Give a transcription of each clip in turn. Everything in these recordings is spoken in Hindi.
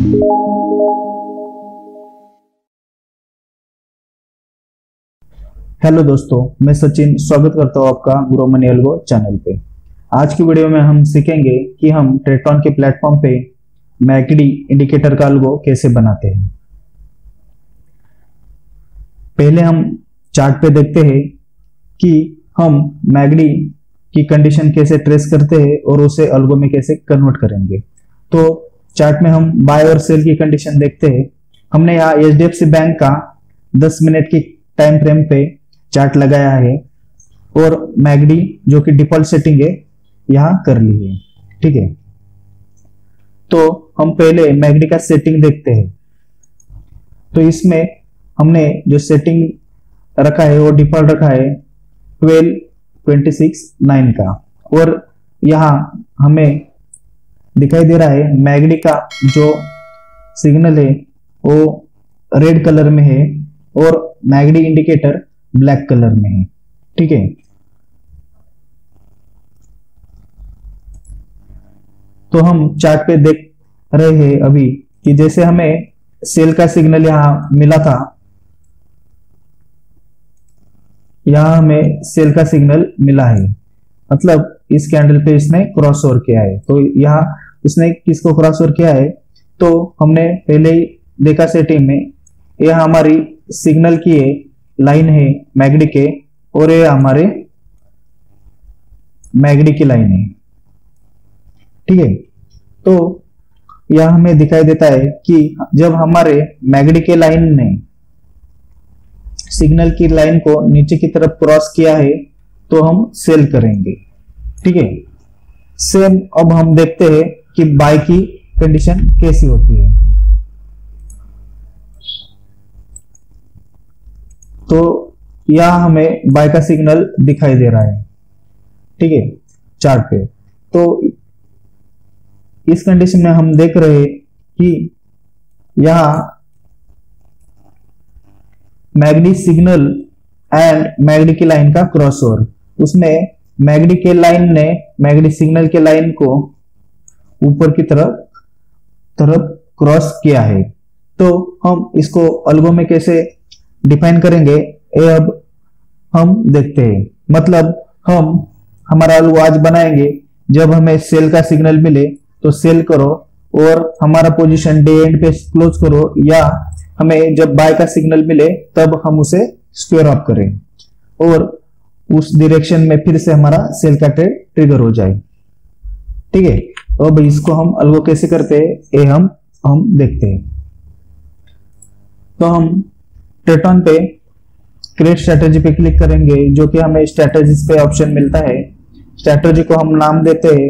हेलो दोस्तों, मैं सचिन स्वागत करता हूँ आपका गुरु मनी चैनल पे। आज की वीडियो में हम सीखेंगे कि हम ट्रेटॉन के प्लेटफॉर्म पे मैकडी इंडिकेटर का एल्गो कैसे बनाते हैं। पहले हम चार्ट पे देखते हैं कि हम मैगडी की कंडीशन कैसे ट्रेस करते हैं और उसे अल्गो में कैसे कन्वर्ट करेंगे। तो चार्ट में हम बाय और सेल की कंडीशन देखते हैं। हमने यहाँ एच डी बैंक का 10 मिनट की टाइम फ्रेम पे चार्ट लगाया है और मैगडी जो कि डिफ़ॉल्ट सेटिंग है, यहाँ कर ली है। ठीक है? तो हम पहले मैगडी का सेटिंग देखते हैं। तो इसमें हमने जो सेटिंग रखा है, वो डिफ़ॉल्ट रखा है 12 26 9 का। और यहाँ हमें दिखाई दे रहा है। मैगडी का जो सिग्नल है, वो रेड कलर में है और मैगडी इंडिकेटर ब्लैक कलर में है। ठीक है? तो हम चार्ट पे देख रहे हैं अभी कि जैसे हमें सेल का सिग्नल यहाँ मिला था, यहाँ हमें सेल का सिग्नल मिला है। मतलब इस कैंडल पे इसने क्रॉस ओवर किया है। तो यहाँ इसने किसको क्रॉस ओवर किया है? तो हमने पहले ही देखा सेटिंग में, यह हमारी सिग्नल की है लाइन है मैगडी के, और ये हमारे मैगडी की लाइन है। ठीक है? तो यह हमें दिखाई देता है कि जब हमारे मैगडी के लाइन ने सिग्नल की लाइन को नीचे की तरफ़ क्रॉस किया है तो हम सेल करेंगे। ठीक है? सेम अब हम देखते हैं कि बाय की कंडीशन कैसी होती है? तो यह हमें बाय का सिग्नल दिखाई दे रहा है। ठीक है? चार्ट पे। तो इस कंडीशन में हम देख रहे कि यहाँ मैगडी सिग्नल एंड मैगडी की लाइन का क्रॉस ओवर उसमें मैगडी के लाइन ने मैगडी सिग्नल के लाइन को ऊपर की तरफ़ तरफ़ क्रॉस किया है। तो हम इसको अल्गो में कैसे डिफाइन करेंगे? ये अब हम देखते हैं। मतलब हम, हमारा अलगो आज बनाएँगे। जब हमें सेल का सिग्नल मिले तो सेल करो और हमारा पोजीशन डे एंड पे क्लोज करो या हमें जब बाय का सिग्नल मिले, तब हम उसे स्क्वेयर ऑफ़ करें और उस डायरेक्शन में फिर से हमारा सेल का ट्रेड ट्रिगर हो जाए। ठीक है? तो अब इसको हम अलगो कैसे करते हैं? ये हम हम देखते हैं। तो हम ट्रेटॉन पे क्रिएट स्ट्रेटेजी पे क्लिक करेंगे, जो कि हमें स्ट्रेटेजीज पे ऑप्शन मिलता है। स्ट्रेटेजी को हम नाम देते हैं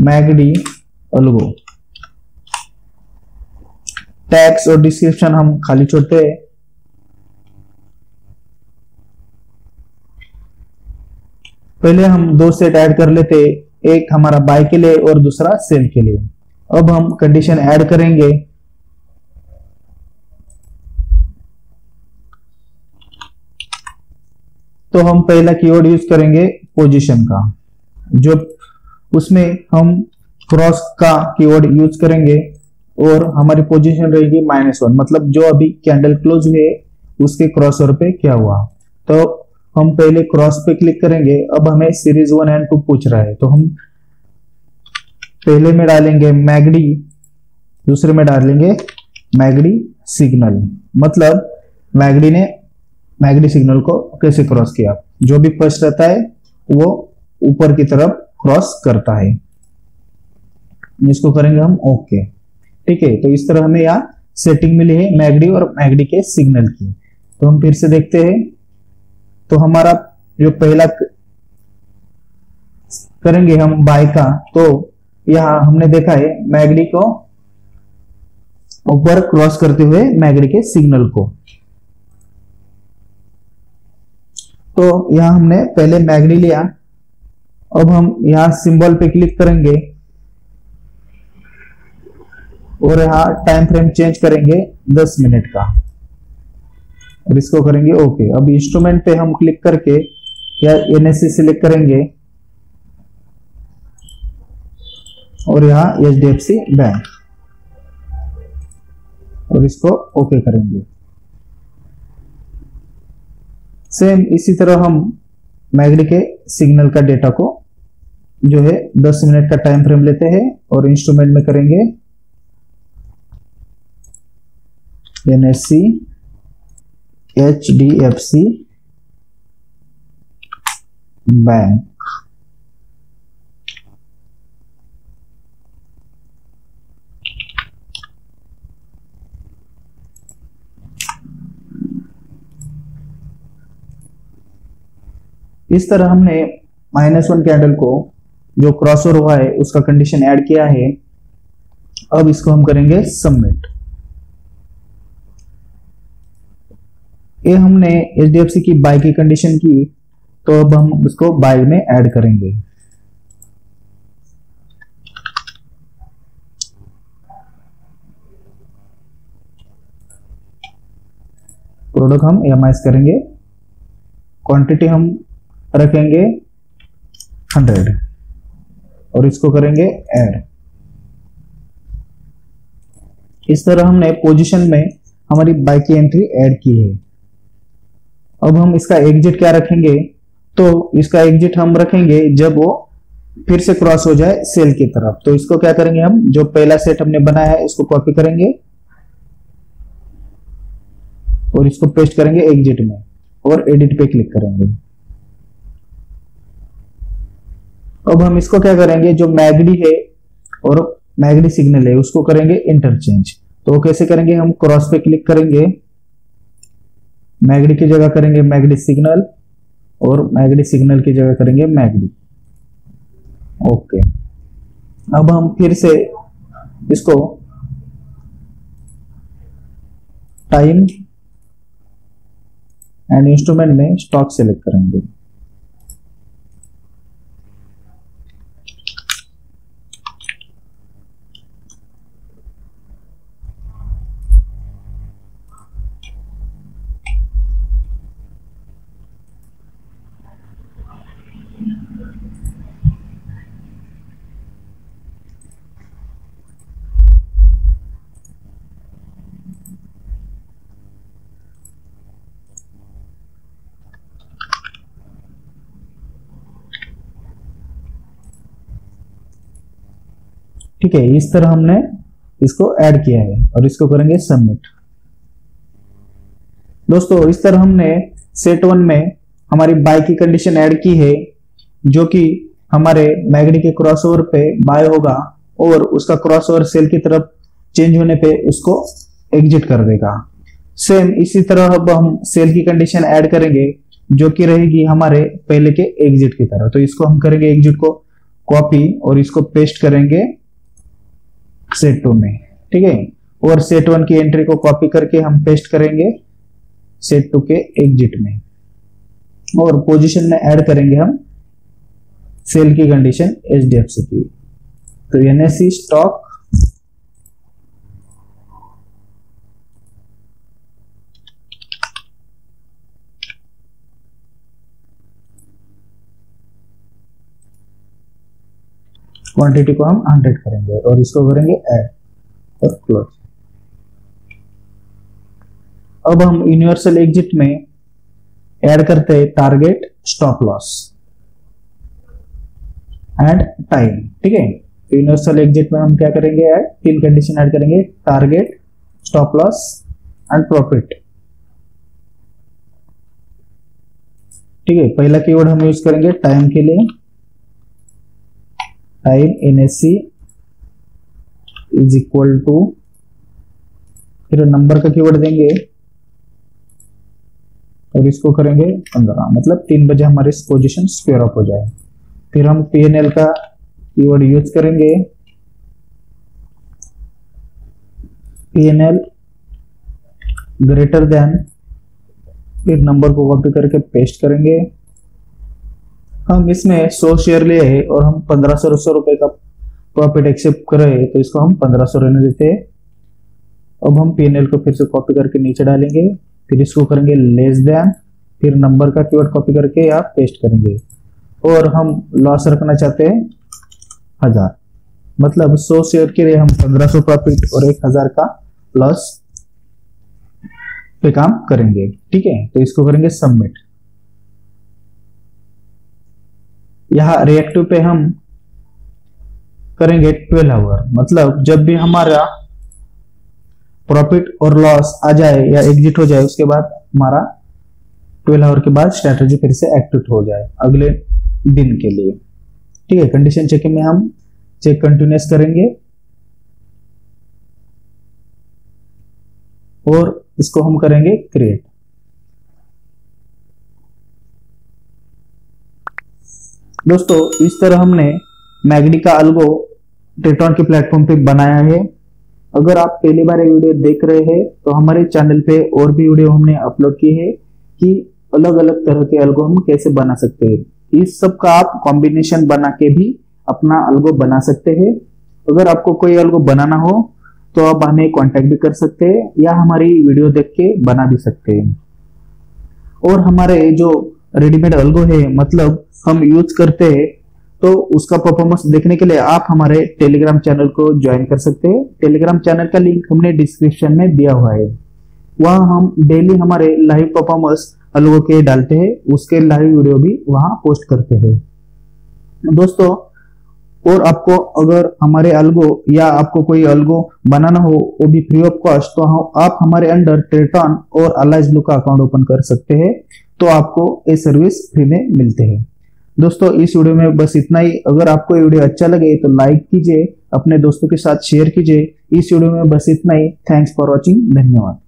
मैगडी अलगो। टैक्स और डिस्क्रिप्शन हम खाली छोड़ते हैं। पहले हम दो सेट ऐड कर लेते एक हमारा बाय के लिए और दूसरा सेल के लिए। अब हम कंडीशन ऐड करेंगे। तो हम पहला कीवर्ड यूज़ करेंगे पोजीशन का। जो उसमें हम क्रॉस का कीवर्ड यूज़ करेंगे और हमारी पोजीशन रहेगी माइनस वन मतलब जो अभी कैंडल क्लोज हुए, उसके क्रॉस ओवर पे क्या हुआ? तो हम पहले क्रॉस पे क्लिक करेंगे, अब हमें सीरीज़ वन एंड टू पूछ रहा है तो हम पहले में डालेंगे मैगडी, दूसरे में डालेंगे मैगडी सिग्नल मतलब मैगडी ने मैगडी सिग्नल को कैसे क्रॉस किया? जो भी फ़र्स्ट रहता है, वो ऊपर की तरफ़ क्रॉस करता है। इसको करेंगे हम ओके ठीक है तो इस तरह हमें यहाँ सेटिंग मिली है मैगडी और मैगडी के सिग्नल की। तो हम फिर से देखते हैं। तो हमारा जो पहला करेंगे हम बाय का तो यहाँ हमने देखा है मैगडी को ऊपर क्रॉस करते हुए मैगडी के सिग्नल को। तो यहाँ हमने पहले मैगनी लिया। अब हम यहाँ सिंबल पे क्लिक करेंगे। और यहाँ टाइम फ्रेम चेंज करेंगे 10 मिनट का। और इसको करेंगे ओके अब इंस्ट्रूमेंट पे हम क्लिक करके या एनएससी सिलेक्ट करेंगे और यहाँ H D F C bank और इसको ओके करेंगे। सेम इसी तरह हम मैगडी के सिग्नल का डेटा को जो है 10 मिनट का टाइम फ्रेम लेते हैं और इंस्ट्रूमेंट में करेंगे। NSC H D F C bank इस तरह हमने माइनस वन कैंडल को जो क्रॉसओवर हुआ है, उसका कंडीशन ऐड किया है। अब इसको हम करेंगे सबमिट ये हमने एच डी एफ़ सी की बाय की कंडीशन की तो अब हम इसको बाय में ऐड करेंगे। प्रोडक्ट हम एम करेंगे। क्वांटिटी हम रखेंगे हंड्रेड और इसको करेंगे ऐड इस तरह हमने पोजीशन में हमारी बाइक की एंट्री ऐड की है। अब हम इसका एग्जिट क्या रखेंगे? तो इसका एग्जिट हम रखेंगे जब वो फिर से क्रॉस हो जाए सेल की तरफ़। तो इसको क्या करेंगे हम? जो पहला सेट हमने बनाया है, इसको कॉपी करेंगे और इसको पेस्ट करेंगे एग्जिट में और एडिट पे क्लिक करेंगे। अब हम इसको क्या करेंगे? जो मैगडी है और मैगडी सिग्नल है, उसको करेंगे इंटरचेंज तो कैसे करेंगे? हम क्रॉस पे क्लिक करेंगे। मैगडी की जगह करेंगे मैगडी सिग्नल और मैगडी सिग्नल की जगह करेंगे मैगडी। ओके। अब हम फिर से इसको टाइम एंड इंस्ट्रूमेंट में स्टॉक सेलेक्ट करेंगे। ठीक है, इस तरह हमने इसको ऐड किया है और इसको करेंगे सबमिट दोस्तों, इस तरह हमने सेट वन में हमारी बाय की कंडीशन ऐड की है, जो कि हमारे मैगडी के क्रॉसओवर पे बाय होगा और उसका क्रॉसओवर सेल की तरफ़ चेंज होने पे उसको एग्जिट कर देगा। सेम इसी तरह अब हम सेल की कंडीशन ऐड करेंगे, जो कि रहेगी हमारे पहले के एग्जिट की तरह। तो इसको हम करेंगे एग्जिट को कॉपी और इसको पेस्ट करेंगे। सेट टू में, ठीक है? और सेट वन की एंट्री को कॉपी करके हम पेस्ट करेंगे सेट टू के एग्जिट में। और पोजीशन में ऐड करेंगे हम सेल की condition H D F C की। तो एनएससी स्टॉक क्वांटिटी को हम हंड्रेड करेंगे और इसको करेंगे ऐड और क्लोज अब हम यूनिवर्सल एग्जिट में ऐड करते हैं target stop loss and time ठीक है? यूनिवर्सल एग्जिट में हम क्या करेंगे? ऐड तीन कंडीशन ऐड करेंगे target stop loss and profit ठीक है? पहला कीवर्ड हम यूज़ करेंगे टाइम के लिए. Time in S C is equal to फिर नंबर का कीवर्ड देंगे। और इसको करेंगे पंद्रह। मतलब तीन बजे हमारी पोजिशन स्क्वेयर अप हो जाए। फिर हम पी एन एल का कीवर्ड यूज़ करेंगे। P N L greater than फिर नंबर को कॉपी करके पेस्ट करेंगे। हम इसमें सौ शेयर लिए है और हम पंद्रह सौ सौ रुपए का प्रॉफिट एक्सेप्ट कर रहे हैं तो इसको हम पंद्रह सौ रहने देते हैं। अब हम पीएनएल को फिर से कॉपी करके नीचे डालेंगे, फिर इसको करेंगे लेस देन फिर नंबर का कीवर्ड कॉपी करके आप पेस्ट करेंगे। और हम लॉस रखना चाहते हैं हज़ार। मतलब सौ शेयर के लिए हम पंद्रह सौ प्रॉफिट और एक हज़ार का लॉस पे काम करेंगे। ठीक है? तो इसको करेंगे सबमिट यहाँ रिएक्टिव पे हम करेंगे 12 आवर मतलब जब भी हमारा प्रॉफिट और लॉस आ जाए या एग्जिट हो जाए, उसके बाद हमारा 12 आवर के बाद स्ट्रेटेजी फिर से एक्टिव हो जाए अगले दिन के लिए। ठीक है कंडीशन चेकिंग में हम चेक कंटिन्यूस करेंगे। और इसको हम करेंगे क्रिएट दोस्तों, इस तरह हमने मैगडी का अल्गो ट्रिटॉन के प्लेटफॉर्म पे बनाया है। अगर आप पहली बार ये वीडियो देख रहे हैं तो हमारे चैनल पे और भी वीडियो हमने अपलोड की है कि अलग अलग तरह के अल्गो हम कैसे बना सकते हैं। इस सब का आप कॉम्बिनेशन बना के भी अपना अल्गो बना सकते हैं। अगर आपको कोई अल्गो बनाना हो तो आप हमें कांटेक्ट भी कर सकते हैं या हमारी वीडियो देख के बना भी सकते हैं। और हमारे जो रेडीमेड अलगो है मतलब हम यूज़ करते हैं तो उसका परफॉर्मेंस देखने के लिए आप हमारे टेलीग्राम चैनल को ज्वाइन कर सकते हैं। टेलीग्राम चैनल का लिंक हमने डिस्क्रिप्शन में दिया हुआ है। वहाँ हम डेली हमारे लाइव परफॉर्मेंस अलगो के डालते हैं, उसके लाइव वीडियो भी वहाँ पोस्ट करते हैं। दोस्तों, और आपको अगर हमारे अलगो या आपको कोई अलगो बनाना हो, वो भी फ्री ऑफ़ कॉस्ट तो हम आप हमारे अंडर ट्रेटॉन और अलाइज ब्लू का अकाउंट ओपन कर सकते हैं। तो आपको ये सर्विस फ्री में मिलते हैं। दोस्तों, इस वीडियो में बस इतना ही। अगर आपको ये वीडियो अच्छा लगे तो लाइक कीजिए, अपने दोस्तों के साथ शेयर कीजिए। इस वीडियो में बस इतना ही। थैंक्स फॉर वॉचिंग धन्यवाद।